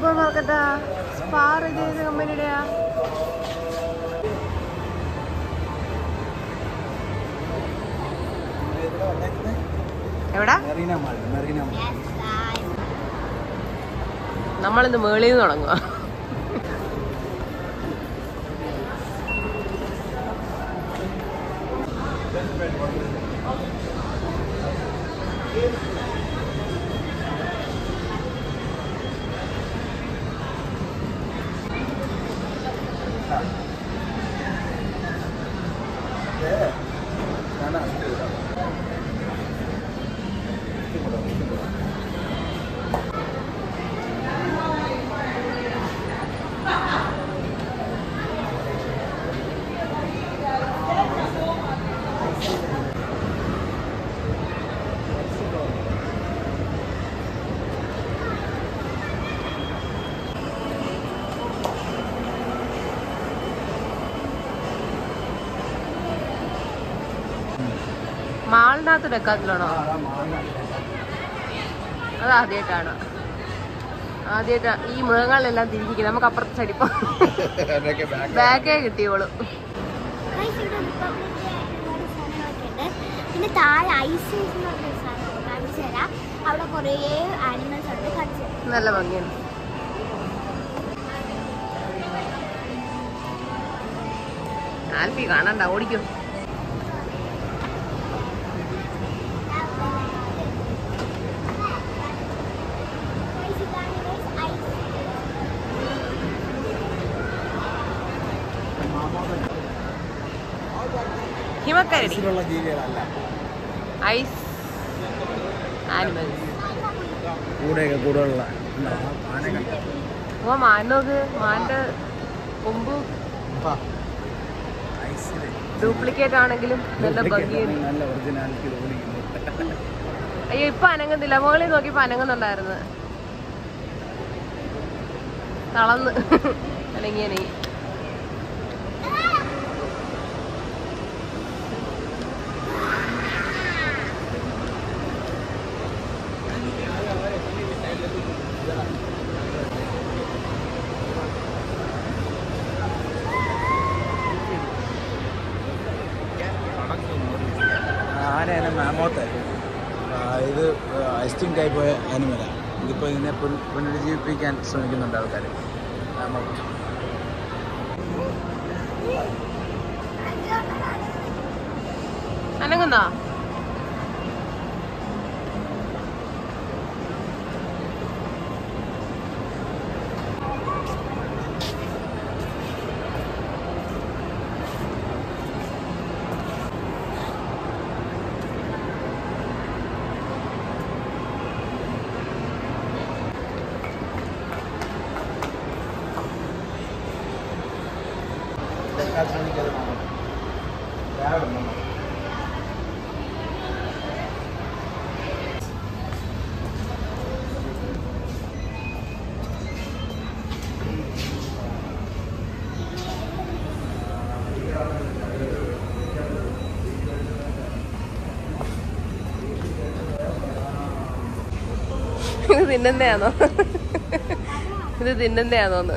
Super മാർക്കറ്റാ? സ്പാർ ഇത് ഏത് കമ്പനിയുടെയാ നമ്മളിന്ന് മേളിൽ നിന്ന് തുടങ്ങുക മാളിനകത്ത് ഡെക്കാത്തിലാണോ അത് ആദ്യമായിട്ടാണ്. ആദ്യമായിട്ടാ ഈ മൃഗങ്ങളെല്ലാം തിരിഞ്ഞിരിക്കുന്നത് നമുക്ക് അപ്പുറത്തെ ചടിപ്പോ ബാക്കേ കിട്ടിയോളൂ. പിന്നെ താഴെ ഐസ് കാണിച്ചു തരാം. അവിടെ കുറേ ആനിമൽസ് ഉണ്ട്. കാണിച്ചു നല്ല ഭംഗിയാണ്. ആൽഫി കാണണ്ട ഓടിക്കും. ഹിമക്കരടി. ഐസ് ആനിമൽസ് കൂടെയൊക്കെ കൂടുതലുള്ള ഓ മാൻ നോക്ക് മാന്റെ കൊമ്പ്? ഐസിൽ ഡ്യൂപ്ലിക്കേറ്റ് ആണെങ്കിലും നല്ല ഭംഗിയുണ്ട്. അയ്യോ ഇപ്പൊ അനങ്ങുന്നില്ല. മുകളിൽ നോക്കിയപ്പോ അനങ്ങുന്നുണ്ടായിരുന്നു. തളന്ന് അനങ്ങി അനങ്ങി എക്സ്റ്റിങ് പോയ ആനിമലാണ് ഇതിപ്പോൾ ഇതിനെ പുന- പുനരുജ്ജീവിപ്പിക്കാൻ ശ്രമിക്കുന്നുണ്ട് ആൾക്കാർ അനങ്ങുന്നോ? ഇത് തിന്നുന്നയാണോ ഇത് തിന്നുന്നയാണോന്ന്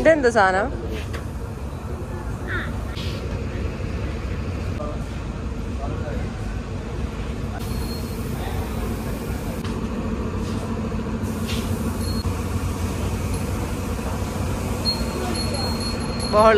ഇതെന്ത് സാധനം? ബോൾ.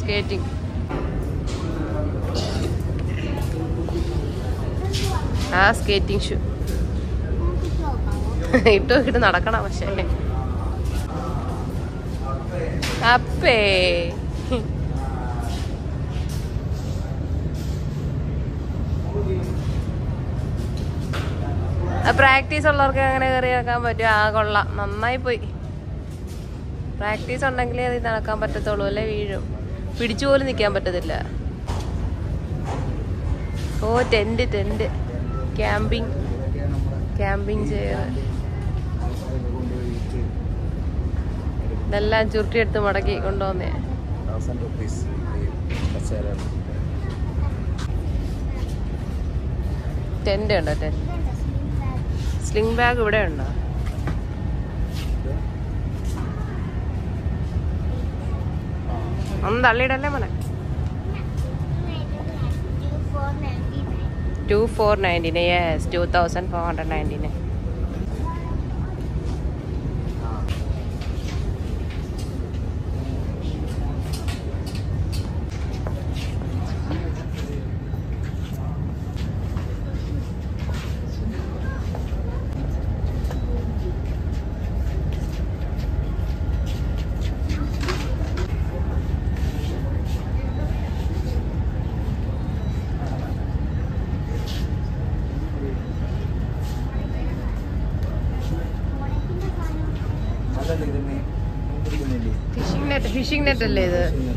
സ്കേറ്റിംഗ് ആ സ്കേറ്റിംഗ് ഷൂ ഇട്ട് നോക്കിട്ട് നടക്കണം പക്ഷേ. അപ്പേ. പ്രാക്ടീസ് ഉള്ളവർക്ക് അങ്ങനെ കയറി വെക്കാൻ പറ്റും. ആ കൊള്ളാം. നന്നായി പോയി. പ്രാക്ടീസ് ഉണ്ടെങ്കിലേ അത് നടക്കാൻ പറ്റത്തുള്ളൂ അല്ലേ വീഴും. പിടിച്ചു പോലും നിൽക്കാൻ പറ്റത്തില്ല. ഓ tent tent. Camping. Camping chair ഇതെല്ലാം ചുരുട്ടിയെടുത്ത് മടക്കി കൊണ്ടുവന്നേ. ടെന്റ് ഉണ്ടോ ടെന്റ്? സ്ലിംഗ് ബാഗ് ഇവിടെ ഉണ്ടോ ഒന്ന് തള്ളിയിടല്ലേ മോനെ two four nineteen yes two thousand four hundred nineteen അതല്ല ഇത് മീൻ മീൻ പിടിക്കുന്നില്ലേ ഫിഷിംഗ് നെറ്റ് ഫിഷിംഗ് നെറ്റ് അല്ലേ ഇത് മീൻ പിടിക്കുന്നു